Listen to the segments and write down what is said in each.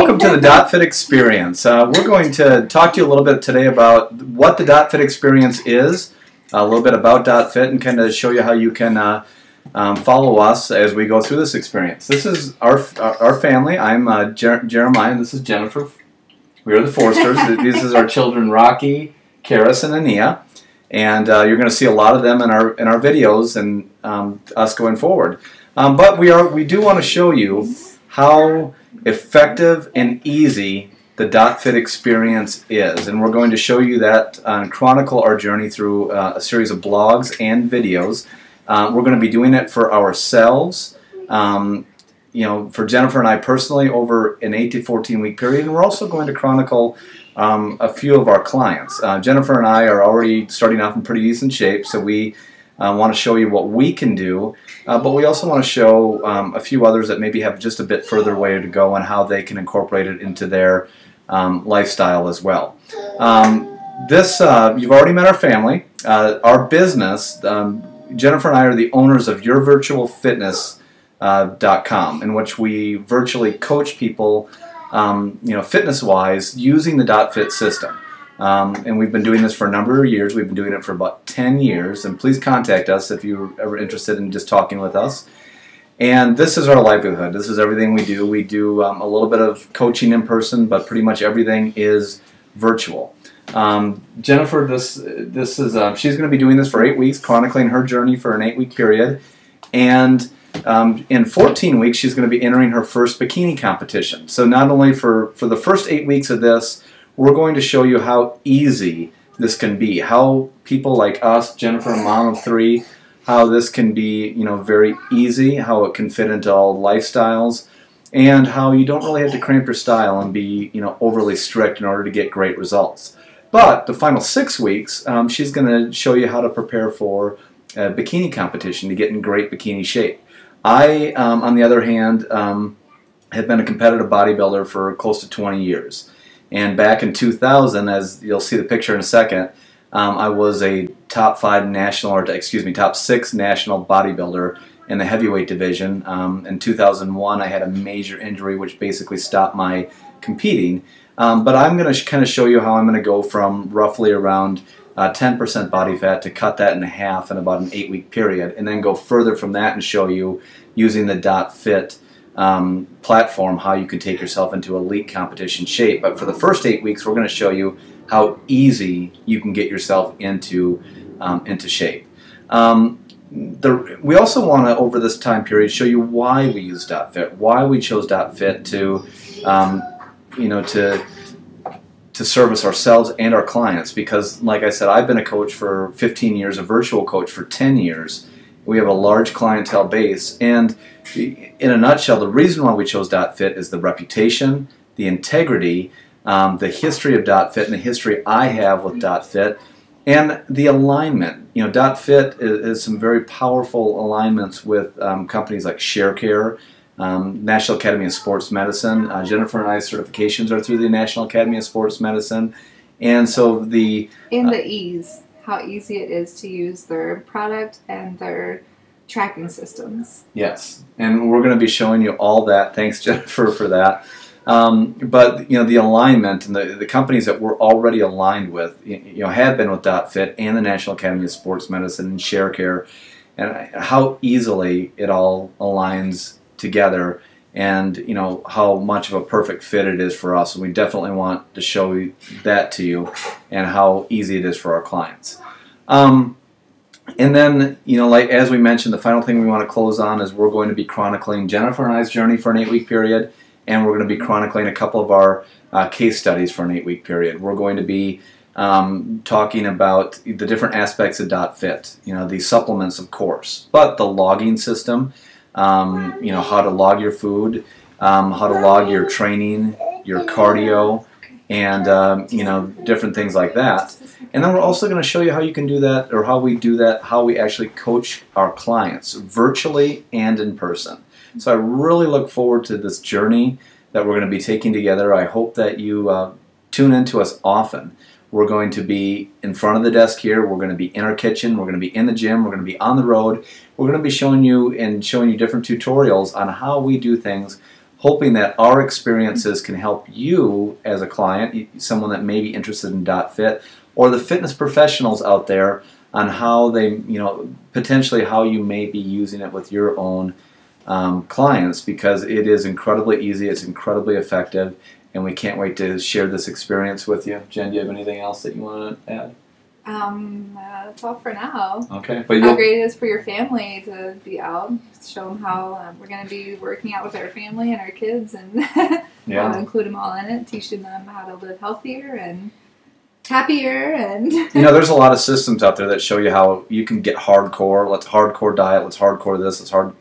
welcome to the DotFit Experience. Uh, we're going to talk to you a little bit today about what the DotFit Experience is, a little bit about DotFit, and kind of show you how you can uh, um, follow us as we go through this experience. This is our our family. I'm uh, Jer Jeremiah, and this is Jennifer. We are the Forsters. These is our children, Rocky, Karis, and Ania, and uh, you're going to see a lot of them in our in our videos and um, us going forward. Um, but we are we do want to show you how effective and easy the DotFit experience is. And we're going to show you that and chronicle our journey through uh, a series of blogs and videos. Uh, we're going to be doing it for ourselves, um, you know, for Jennifer and I personally over an 8 to 14 week period. And we're also going to chronicle um, a few of our clients. Uh, Jennifer and I are already starting off in pretty decent shape, so we uh, want to show you what we can do, uh, but we also want to show um, a few others that maybe have just a bit further way to go and how they can incorporate it into their um, lifestyle as well. Um, this, uh, you've already met our family. Uh, our business, um, Jennifer and I are the owners of YourVirtualFitness.com, uh, in which we virtually coach people, um, you know, fitness-wise, using the DotFit system. Um, and we've been doing this for a number of years. We've been doing it for about 10 years. And please contact us if you're ever interested in just talking with us. And this is our livelihood. This is everything we do. We do um, a little bit of coaching in person, but pretty much everything is virtual. Um, Jennifer, this this is uh, she's going to be doing this for eight weeks, chronicling her journey for an eight-week period, and um, in 14 weeks she's going to be entering her first bikini competition. So not only for for the first eight weeks of this, we're going to show you how easy this can be, how people like us, Jennifer, mom of three, how this can be, you know, very easy, how it can fit into all lifestyles, and how you don't really have to cramp your style and be, you know, overly strict in order to get great results. But the final six weeks, um, she's going to show you how to prepare for a bikini competition to get in great bikini shape. I, um, on the other hand, um, have been a competitive bodybuilder for close to 20 years. And back in 2000, as you'll see the picture in a second, um, I was a top five national, or excuse me, top six national bodybuilder in the heavyweight division. Um, in 2001, I had a major injury which basically stopped my competing. Um, but I'm going to kind of show you how I'm going to go from roughly around 10% uh, body fat to cut that in half in about an eight week period, and then go further from that and show you using the dot fit um, platform how you can take yourself into elite competition shape. But for the first eight weeks, we're going to show you how easy you can get yourself into um, into shape. Um, the, we also want to, over this time period, show you why we use DotFit, why we chose DotFit to, um, you know, to to service ourselves and our clients. Because, like I said, I've been a coach for 15 years, a virtual coach for 10 years. We have a large clientele base, and in a nutshell, the reason why we chose DotFit is the reputation, the integrity, um, the history of DotFit, and the history I have with DotFit, and the alignment. You know, DotFit is, is some very powerful alignments with um, companies like ShareCare, um, National Academy of Sports Medicine. Uh, Jennifer and I's certifications are through the National Academy of Sports Medicine, and so the in the uh, ease, how easy it is to use their product and their tracking systems. Yes, and we're going to be showing you all that. Thanks, Jennifer, for that. Um, but you know the alignment and the, the companies that we're already aligned with, you know, have been with DotFit and the National Academy of Sports Medicine and ShareCare, and how easily it all aligns together, and you know how much of a perfect fit it is for us. And we definitely want to show that to you, and how easy it is for our clients. Um, and then, you know, like as we mentioned, the final thing we want to close on is we're going to be chronicling Jennifer and I's journey for an eight-week period, and we're going to be chronicling a couple of our uh, case studies for an eight-week period. We're going to be um, talking about the different aspects of DotFit, you know, the supplements, of course, but the logging system, um, you know, how to log your food, um, how to log your training, your cardio, and um, you know different things like that. And then we're also going to show you how you can do that, or how we do that, how we actually coach our clients virtually and in person. So I really look forward to this journey that we're going to be taking together. I hope that you uh, tune into us often. We're going to be in front of the desk here. We're going to be in our kitchen. We're going to be in the gym. We're going to be on the road. We're going to be showing you and showing you different tutorials on how we do things hoping that our experiences can help you as a client, someone that may be interested in Dot Fit, or the fitness professionals out there on how they, you know, potentially how you may be using it with your own um, clients because it is incredibly easy, it's incredibly effective, and we can't wait to share this experience with you. Jen, do you have anything else that you want to add? Um, uh, that's all for now. Okay, but How great it is for your family to be out, show them how um, we're going to be working out with our family and our kids, and yeah. include them all in it, teaching them how to live healthier and happier, and you know, there's a lot of systems out there that show you how you can get hardcore. Let's hardcore diet. Let's hardcore this. Let's hard,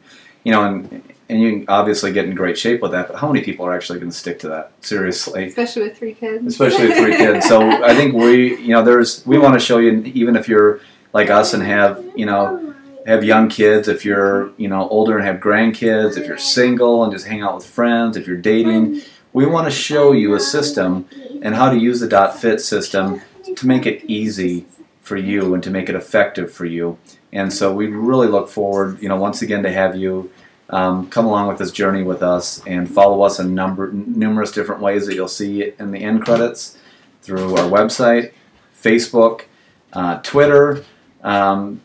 you know, and and you can obviously get in great shape with that. But how many people are actually going to stick to that seriously? especially with three kids. Especially with three kids. So I think we, you know, there's we want to show you even if you're like us and have, you know, have young kids. If you're, you know, older and have grandkids. If you're single and just hang out with friends. If you're dating, we want to show you a system and how to use the Dot Fit system to make it easy for you and to make it effective for you. And so we really look forward, you know, once again to have you um, come along with this journey with us and follow us in number numerous different ways that you'll see in the end credits through our website, Facebook, uh, Twitter, um,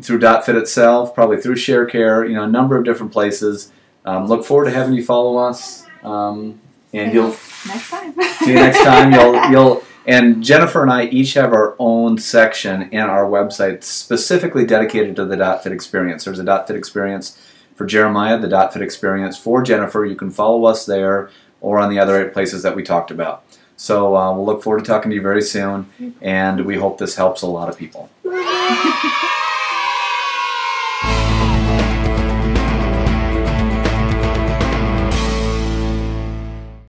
through DotFit itself, probably through ShareCare, you know, a number of different places. Um, look forward to having you follow us, um, and you'll next time. see you next time. You'll you'll and Jennifer and I each have our own section in our website specifically dedicated to the DotFit experience. There's a DotFit experience for Jeremiah, the DotFit experience for Jennifer. You can follow us there or on the other places that we talked about. So uh, we'll look forward to talking to you very soon, and we hope this helps a lot of people.